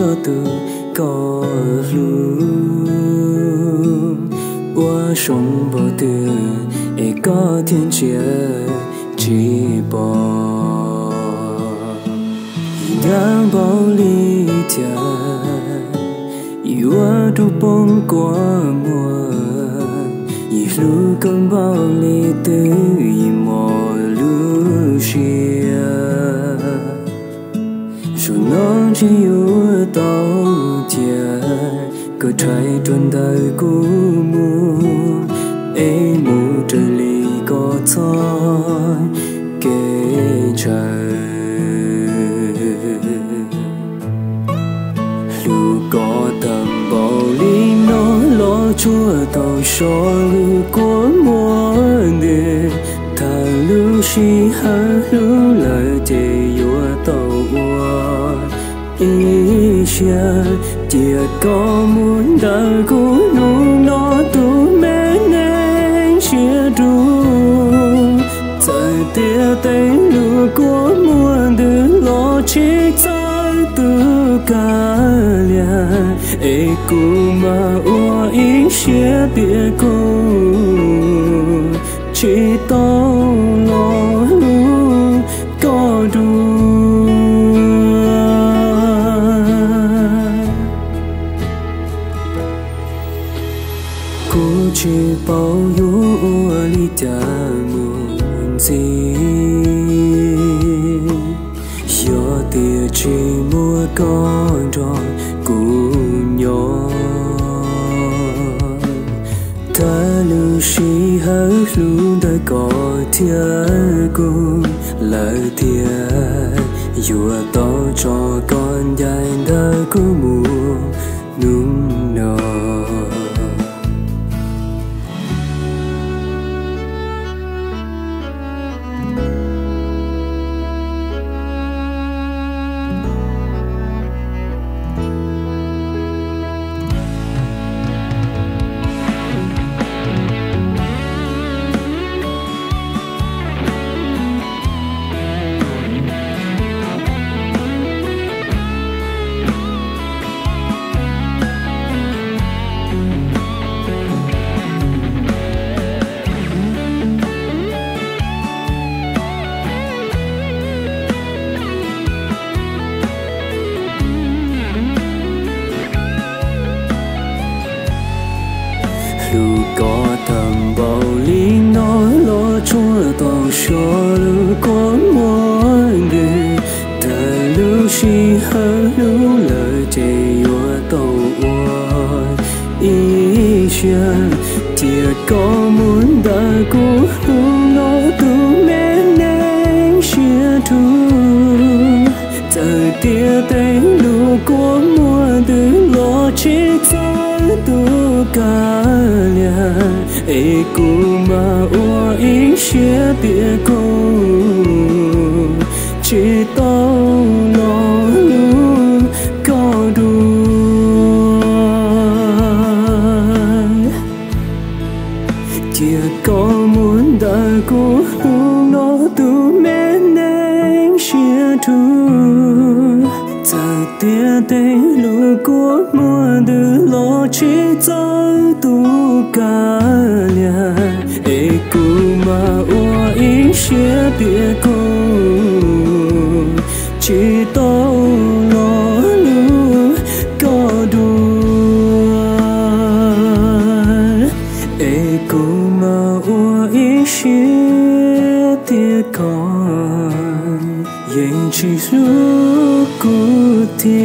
chỉ từ có lu qua sông bờ từ e có thiên chia, chỉ bỏ đang bao ly tia yêu tu bông qua mùa. Yêu lu cơn bao ly từ mò nó đời cũ trời trời tầm lo chúa tàu so lu có mua đề thà lưu shi ha lưu lời ý xa có muốn ta của nung nó tu mê nên chia ru tại tia tây lửa của muôn thứ lo chỉ tại từ cả lia e cu mà ua ý chia tia cô chỉ tao lo cô chỉ bao nhiêu lý cha muốn gì. Do tia chỉ mua con tròn cùng ta lưu shi hơi luôn đời có thiên cùng, lời tia dù to cho con dài đời của mùa. Lu có tầm bầu ly nó lo chúa tàu cho lu có mối đề ta lu shi hơ lu lời chê yua tàu ua ý xa tia có muốn đã cố lu nó tu mẹ nên xia thu. Giờ tia tay lu có mua từ lo chỉ cho tu cả lia e cu mà ua ý xia tia cô chỉ tao lo lu có đủ chia có muốn đã cố nó tu mẹ nên xia thương giờ tia tê lu của mua từ lo chi cho tu ca lia e cu mà ua ý xia tia cô. Chỉ tao ikuti